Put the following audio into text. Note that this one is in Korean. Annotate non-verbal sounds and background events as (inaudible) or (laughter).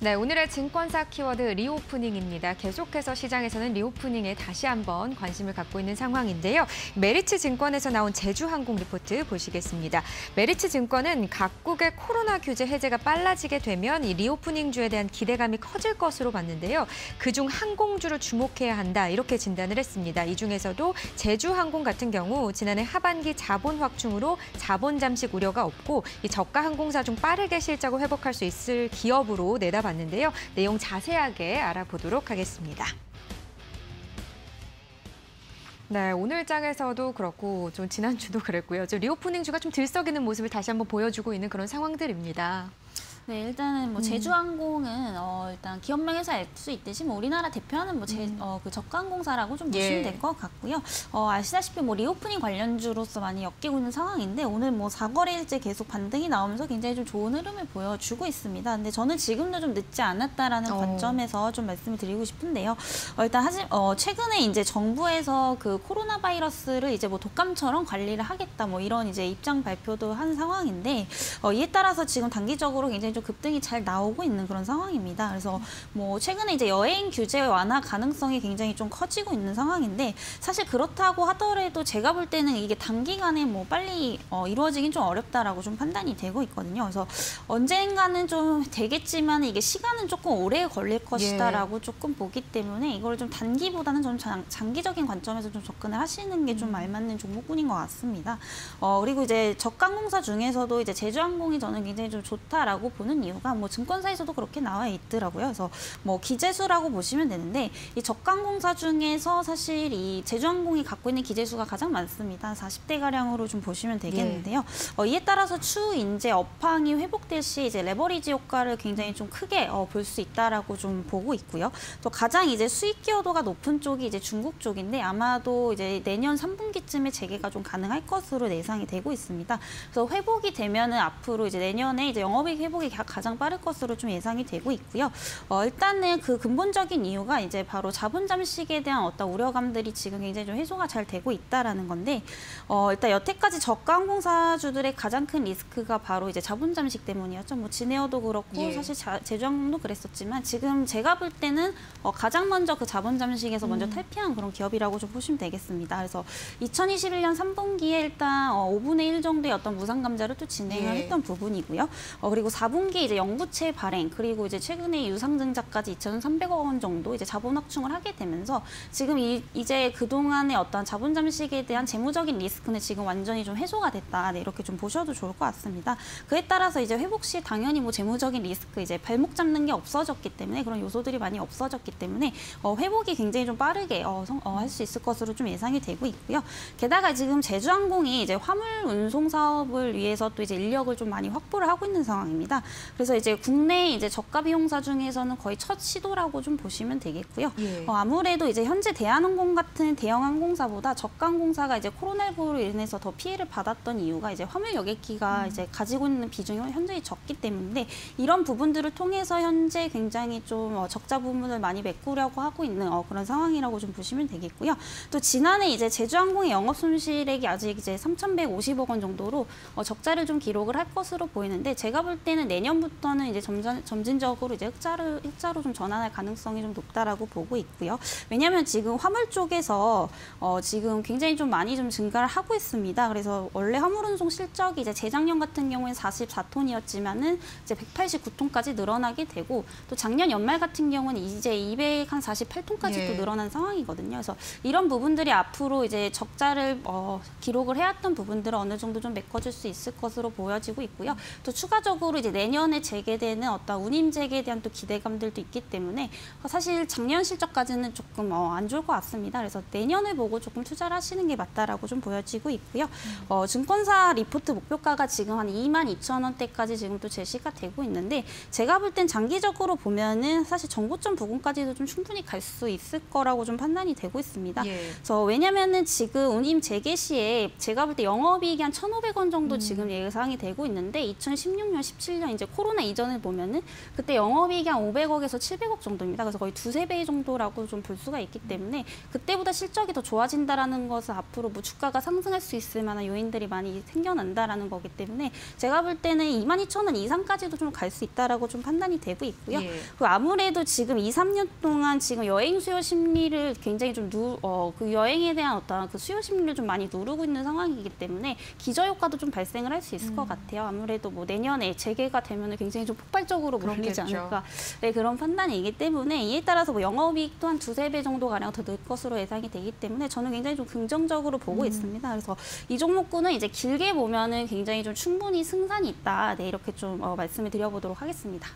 네, 오늘의 증권사 키워드 reopening입니다. 계속해서 시장에서는 reopening에 다시 한번 관심을 갖고 있는 상황인데요. 메리츠 증권에서 나온 제주항공 리포트 보시겠습니다. 메리츠 증권은 각국의 코로나 규제 해제가 빨라지게 되면 이 reopening주에 대한 기대감이 커질 것으로 봤는데요. 그중 항공주를 주목해야 한다 이렇게 진단을 했습니다. 이 중에서도 제주항공 같은 경우 지난해 하반기 자본 확충으로 자본 잠식 우려가 없고 이 저가 항공사 중 빠르게 실적을 회복할 수 있을 기업으로 내다 봤 봤는데요. 내용 자세하게 알아보도록 하겠습니다. 네, 오늘 장에서도 그렇고 좀 지난주도 (laughs) 그랬고요. 좀 reopening 주가 좀 들썩이는 모습을 다시 한번 보여주고 있는 그런 상황들입니다. 네, 일단은 뭐 음. 제주항공은 어, 일단 기업명에서 알 수 있듯이 뭐 우리나라 대표하는 뭐 제, 음. 어, 그 저가항공사라고 좀 보시면 예. 될것 같고요. 어, 아시다시피 뭐 reopening 관련주로서 많이 엮이고 있는 상황인데 오늘 뭐 4거래일째 계속 반등이 나오면서 굉장히 좀 좋은 흐름을 보여주고 있습니다. 근데 저는 지금도 좀 늦지 않았다라는 어. 관점에서 좀 말씀을 드리고 싶은데요. 어, 일단 하지 어, 최근에 이제 정부에서 그 코로나 바이러스를 이제 뭐 독감처럼 관리를 하겠다 뭐 이런 이제 입장 발표도 한 상황인데 어, 이에 따라서 지금 단기적으로 굉장히 좀 급등이 잘 나오고 있는 그런 상황입니다. 그래서 뭐 최근에 이제 여행 규제 완화 가능성이 굉장히 좀 커지고 있는 상황인데 사실 그렇다고 하더라도 제가 볼 때는 이게 단기간에 뭐 빨리 어, 이루어지긴 좀 어렵다라고 좀 판단이 되고 있거든요. 그래서 언젠가는 좀 되겠지만 이게 시간은 조금 오래 걸릴 것이다라고 예. 조금 보기 때문에 이걸 좀 단기보다는 좀 장, 장기적인 관점에서 좀 접근을 하시는 게좀 말맞는 음. 종목군인 것 같습니다. 어, 그리고 이제 저가항공사 중에서도 이제 제주항공이 저는 굉장히 좀 좋다라고 보는 보는 이유가 뭐 증권사에서도 그렇게 나와 있더라고요. 그래서 뭐 기재수라고 보시면 되는데 이 적강공사 중에서 사실 이 제주항공이 갖고 있는 기재수가 가장 많습니다. 40대 가량으로 좀 보시면 되겠는데요. 예. 어, 이에 따라서 추후 인제 업황이 회복될 시 이제 레버리지 효과를 굉장히 좀 크게 어, 볼 수 있다라고 좀 보고 있고요. 또 가장 이제 수익 기여도가 높은 쪽이 이제 중국 쪽인데 아마도 이제 내년 3분기쯤에 재개가 좀 가능할 것으로 예상이 되고 있습니다. 그래서 회복이 되면은 앞으로 이제 내년에 이제 영업이익 회복이 가장 빠를 것으로 좀 예상이 되고 있고요. 어, 일단은 그 근본적인 이유가 이제 바로 자본 잠식에 대한 어떤 우려감들이 지금 굉장히 좀 해소가 잘 되고 있다라는 건데 어, 일단 여태까지 저가 항공사주들의 가장 큰 리스크가 바로 이제 자본 잠식 때문이었죠. 뭐 진에어도 그렇고 예. 사실 제주항공도 그랬었지만 지금 제가 볼 때는 어, 가장 먼저 그 자본 잠식에서 먼저 음. 탈피한 그런 기업이라고 좀 보시면 되겠습니다. 그래서 2021년 3분기에 일단 어, 5분의 1 정도의 어떤 무상 감자를 또 진행을 예. 했던 부분이고요. 어, 그리고 4분 기 특히 이제 영부채 발행 그리고 이제 최근에 유상증자까지 2,300억 원 정도 이제 자본 확충을 하게 되면서 지금 이, 이제 그동안의 어떤 자본 잠식에 대한 재무적인 리스크는 지금 완전히 좀 해소가 됐다. 네, 이렇게 좀 보셔도 좋을 것 같습니다. 그에 따라서 이제 회복 시 당연히 뭐 재무적인 리스크 이제 발목 잡는 게 없어졌기 때문에 그런 요소들이 많이 없어졌기 때문에 어, 회복이 굉장히 좀 빠르게 어, 어, 할수 있을 것으로 좀 예상이 되고 있고요. 게다가 지금 제주항공이 이제 화물 운송 사업을 위해서 또 이제 인력을 좀 많이 확보를 하고 있는 상황입니다. 그래서 이제 국내 이제 저가 비용사 중에서는 거의 첫 시도라고 좀 보시면 되겠고요. 예. 어, 아무래도 이제 현재 대한항공 같은 대형 항공사보다 저가 항공사가 이제 코로나19로 인해서 더 피해를 받았던 이유가 이제 화물 여객기가 음. 이제 가지고 있는 비중이 현저히 적기 때문에 이런 부분들을 통해서 현재 굉장히 좀 어, 적자 부분을 많이 메꾸려고 하고 있는 어, 그런 상황이라고 좀 보시면 되겠고요. 또 지난해 이제 제주항공의 영업 손실액이 아직 이제 3,150억 원 정도로 어, 적자를 좀 기록을 할 것으로 보이는데 제가 볼 때는 내년 내년부터는 이제 점점, 점진적으로 이제 흑자를, 흑자로 좀 전환할 가능성이 좀 높다라고 보고 있고요. 왜냐하면 지금 화물 쪽에서 어, 지금 굉장히 좀 많이 좀 증가를 하고 있습니다. 그래서 원래 화물 운송 실적이 이제 재작년 같은 경우에 44톤이었지만은 이제 189톤까지 늘어나게 되고 또 작년 연말 같은 경우는 이제 248톤까지 예. 또 늘어난 상황이거든요. 그래서 이런 부분들이 앞으로 이제 적자를 어, 기록을 해왔던 부분들을 어느 정도 좀 메꿔줄 수 있을 것으로 보여지고 있고요. 또 추가적으로 이제 내년 내년에 재개되는 어떤 운임 재개에 대한 또 기대감들도 있기 때문에 사실 작년 실적까지는 조금 어, 안 좋을 것 같습니다. 그래서 내년을 보고 조금 투자를 하시는 게 맞다라고 좀 보여지고 있고요. 음. 어, 증권사 리포트 목표가가 지금 한 2만 2천 원대까지 지금 또 제시가 되고 있는데 제가 볼 땐 장기적으로 보면은 사실 정고점 부근까지도 좀 충분히 갈 수 있을 거라고 좀 판단이 되고 있습니다. 예. 그래서 왜냐면은 지금 운임 재개 시에 제가 볼 때 영업이익이 한 1,500원 정도 음. 지금 예상이 되고 있는데 2016년, 17년 이제 코로나 이전을 보면은 그때 영업이익이 한 500억에서 700억 정도입니다. 그래서 거의 두세 배 정도라고 좀 볼 수가 있기 때문에 그때보다 실적이 더 좋아진다라는 것은 앞으로 뭐 주가가 상승할 수 있을 만한 요인들이 많이 생겨난다라는 거기 때문에 제가 볼 때는 22,000원 이상까지도 좀 갈 수 있다라고 좀 판단이 되고 있고요. 예. 그 아무래도 지금 2, 3년 동안 지금 여행 수요 심리를 굉장히 좀 누, 어, 그 여행에 대한 어떤 그 수요 심리를 좀 많이 누르고 있는 상황이기 때문에 기저 효과도 좀 발생을 할 수 있을 음. 것 같아요. 아무래도 뭐 내년에 재개가 되면 굉장히 좀 폭발적으로 몰리지. 않을까 네, 그런 판단이기 때문에 이에 따라서 뭐 영업이익 또한 두세 배 정도 가량 더 늘 것으로 예상이 되기 때문에 저는 굉장히 좀 긍정적으로 보고 음. 있습니다. 그래서 이 종목군은 이제 길게 보면은 굉장히 좀 충분히 승산이 있다. 네, 이렇게 좀 어, 말씀을 드려보도록 하겠습니다.